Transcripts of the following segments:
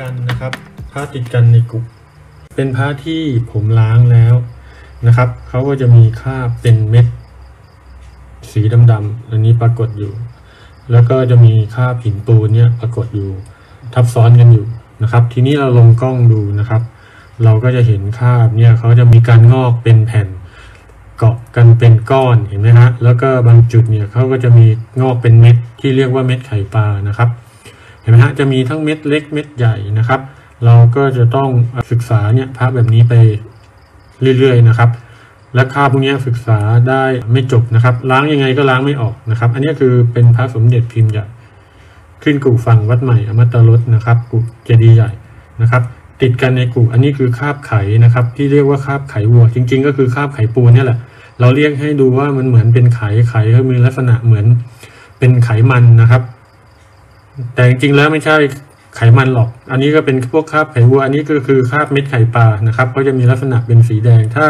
กันนะครับผ้าติดกันในกลุ่มเป็นผ้าที่ผมล้างแล้วนะครับเขาก็จะมีคราบเป็นเม็ด สีดำๆอันนี้ปรากฏอยู่ แล้วก็จะมีคราบหินปูนเนี่ยปรากฏอยู่ ทับซ้อนกันอยู่นะครับ ทีนี้เราลงกล้องดูนะครับ เราก็จะเห็นคราบเนี่ยเขาจะมีการงอกเป็นแผ่นเกาะกันเป็นก้อนเห็นไหมฮะแล้วก็บางจุดเนี่ยเขาก็จะมีงอกเป็นเม็ดที่เรียกว่าเม็ดไข่ปลานะครับ ห็นไหมฮะจะมีทั้งเม็ดเล็กเม็ดใหญ่นะครับ เราก็จะต้องศึกษาเนี่ยพระแบบนี้ไปเรื่อยๆนะครับ และค่าพวกนี้ศึกษาได้ไม่จบนะครับ ล้างยังไงก็ล้างไม่ออกนะครับ อันนี้คือเป็นพระสมเด็จพิมพ์ใหญ่ขึ้นกู่ฝั่งวัดใหม่อมตะรสนะครับกู่เจดีย์ใหญ่นะครับ ติดกันในกู่อันนี้คือคาบไขนะครับ ที่เรียกว่าคาบไขวัว จริง ๆ ก็คือคาบไขปูนเนี่ยแหละ เราเรียกให้ดูว่ามันเหมือนเป็นไขไขก็มีลักษณะเหมือนเป็นไขมันนะครับ แต่จริงๆแล้วไม่ใช่ไขมันหรอก อันนี้ก็เป็นพวกคราบไขวัว อันนี้ก็คือคราบเม็ดไข่ปลานะครับก็จะมีลักษณะเป็นสีแดง ถ้า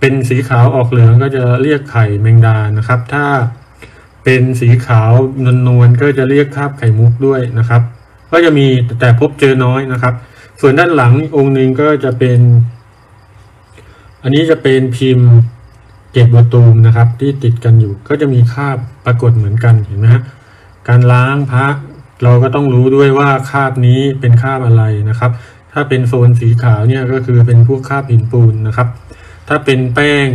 เป็นสีขาวออกเหลืองก็จะเรียกไข่แมงดานะครับ ถ้าเป็นสีขาวนวลๆก็จะเรียกคราบไข่มุกด้วยนะครับ ก็จะมีแต่พบเจอน้อยนะครับ ส่วนด้านหลังองค์หนึ่งก็จะเป็น อันนี้จะเป็นพิมพ์เก็บบัวตูมนะครับ ที่ติดกันอยู่ก็จะมีคราบปรากฏเหมือนกันเห็นไหมฮะการล้างพระ เราก็ต้องรู้ด้วยว่าคาบนี้เป็นคาบอะไรนะครับ ถ้าเป็นโซนสีขาวเนี่ยก็คือเป็นพวกคาบหินปูนนะครับ ถ้าเป็นแป้ง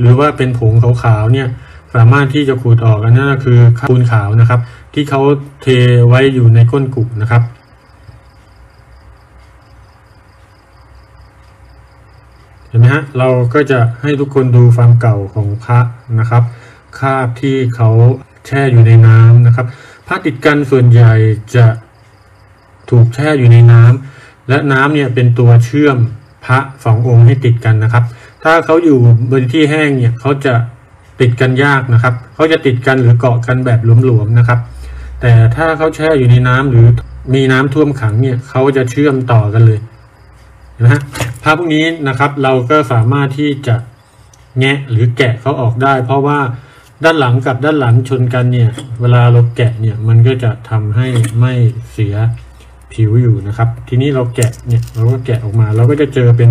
หรือว่าเป็นผงขาวๆเนี่ยสามารถที่จะขูดออกอันนั้นก็คือคาบปูนขาวนะครับ ที่เขาเทไว้อยู่ในก้นกุนะครับเห็นไหมฮะเราก็จะให้ทุกคนดูความเก่าของพระนะครับ คาบที่เขาแช่อยู่ในน้ำนะครับ ผ้าติดกันส่วนใหญ่จะถูกแช่อยู่ในน้ำและน้ำเนี่ยเป็นตัวเชื่อมพระสององค์ให้ติดกันนะครับ ถ้าเขาอยู่บนที่แห้งเนี่ยเขาจะติดกันยากนะครับเขาจะติดกันหรือเกาะกันแบบหลวมๆนะครับ แต่ถ้าเขาแช่อยู่ในน้ำหรือมีน้ำท่วมขังเนี่ยเขาจะเชื่อมต่อกันเลยนะฮะภาพพวกนี้นะครับเราก็สามารถที่จะแงะหรือแกะเขาออกได้ เพราะว่า ด้านหลังกับด้านหลังชนกันเนี่ย เวลาเราแกะเนี่ยมันก็จะทำให้ไม่เสียผิวอยู่นะครับ ทีนี้เราแกะเนี่ยเราก็แกะออกมา เราก็จะเจอเป็น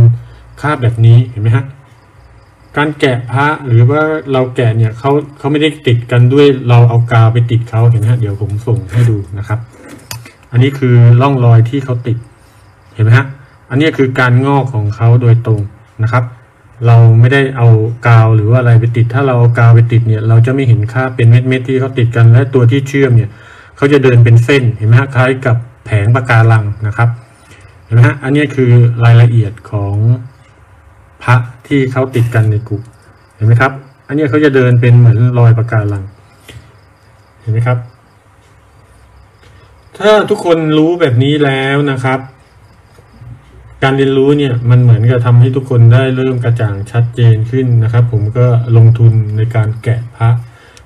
คราบแบบนี้เห็นไหมฮะการแกะพระหรือว่าเราแกะเนี่ยเขาเขาไม่ได้ติดกันด้วยเราเอากาวไปติดเขาเห็นไหมฮะเดี๋ยวผมส่งให้ดูนะครับ อันนี้คือร่องรอยที่เขาติดเห็นไหมฮะอันนี้คือการงอกของเขาโดยตรงนะครับ เราไม่ได้เอากาวหรือว่าอะไรไปติด ถ้าเราเอากาวไปติดเนี่ย เราจะไม่เห็นค่าเป็นเม็ดเม็ดที่เขาติดกัน และตัวที่เชื่อมเนี่ยเขาจะเดินเป็นเส้นเห็นไหมฮะคล้ายกับแผงปะการังนะครับเห็นไหมฮะอันนี้คือรายละเอียดของพระที่เขาติดกันในกลุ่มเห็นไหมครับ อันนี้เขาจะเดินเป็นเหมือนรอยปะการัง เห็นไหมครับ ถ้าทุกคนรู้แบบนี้แล้วนะครับ การเรียนรู้เนี่ยมันเหมือนกับทำให้ทุกคนได้เริ่มกระจ่างชัดเจนขึ้นนะครับ ผมก็ลงทุนในการแกะพระ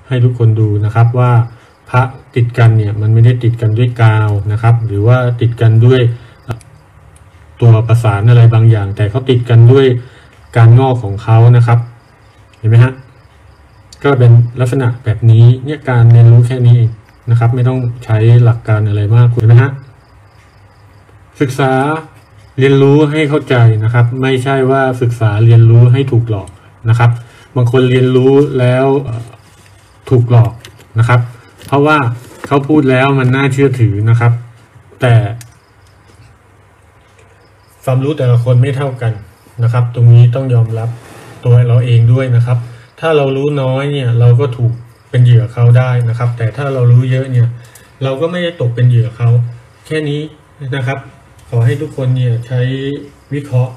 ให้ทุกคนดูนะครับว่าพระติดกันเนี่ยมันไม่ได้ติดกันด้วยกาวนะครับ หรือว่าติดกันด้วยตัวประสานอะไรบางอย่าง แต่เขาติดกันด้วยการงอกของเขานะครับ เห็นไหมฮะก็เป็นลักษณะแบบนี้เนี่ยการเรียนรู้แค่นี้นะครับ ไม่ต้องใช้หลักการอะไรมากคุณไหมฮะศึกษา เรียนรู้ให้เข้าใจนะครับ ไม่ใช่ว่าศึกษาเรียนรู้ให้ถูกหลอกนะครับ บางคนเรียนรู้แล้วถูกหลอกนะครับ เพราะว่าเขาพูดแล้วมันน่าเชื่อถือนะครับ แต่ความรู้แต่ละคนไม่เท่ากันนะครับ ตรงนี้ต้องยอมรับตัวเราเองด้วยนะครับ ถ้าเรารู้น้อยเนี่ยเราก็ถูกเป็นเหยื่อเขาได้นะครับ แต่ถ้าเรารู้เยอะเนี่ย เราก็ไม่ได้ตกเป็นเหยื่อเขาแค่นี้นะครับ ขอให้ทุกคนเนี่ยใช้วิเคราะห์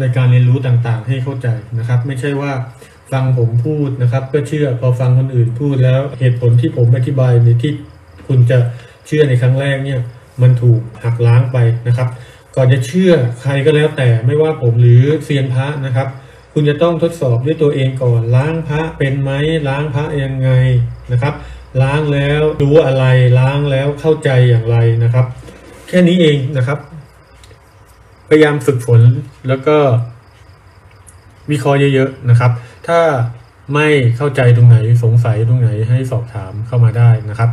ในการเรียนรู้ต่างๆ ให้เข้าใจนะครับ ไม่ใช่ว่าฟังผมพูดนะครับก็เชื่อพอฟังคนอื่นพูดแล้วเหตุผลที่ผมอธิบายในที่คุณจะเชื่อในครั้งแรกเนี่ย มันถูกหักล้างไปนะครับ ก่อนจะเชื่อใครก็แล้วแต่ไม่ว่าผมหรือเซียนพระนะครับ คุณจะต้องทดสอบด้วยตัวเองก่อน ล้างพระเป็นไหมล้างพระยังไงนะครับ ล้างแล้วรู้อะไรล้างแล้วเข้าใจอย่างไรนะครับ แค่นี้เองนะครับ พยายามฝึกฝนแล้วก็วิเคราะห์เยอะๆนะครับ ถ้าไม่เข้าใจตรงไหนสงสัยตรงไหนให้สอบถามเข้ามาได้นะครับ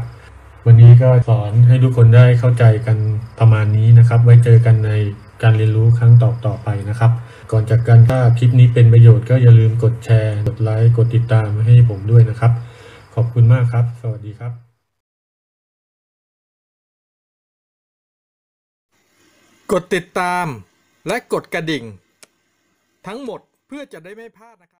วันนี้ก็สอนให้ทุกคนได้เข้าใจกันประมาณนี้นะครับ ไว้เจอกันในการเรียนรู้ครั้งต่อต่อไปนะครับ ก่อนจากกันถ้าคลิปนี้เป็นประโยชน์ก็อย่าลืมกดแชร์ กดไลค์ กดติดตามให้ผมด้วยนะครับ ขอบคุณมากครับ สวัสดีครับ กดติดตามและกดกระดิ่ง ทั้งหมดเพื่อจะได้ไม่พลาดนะครับ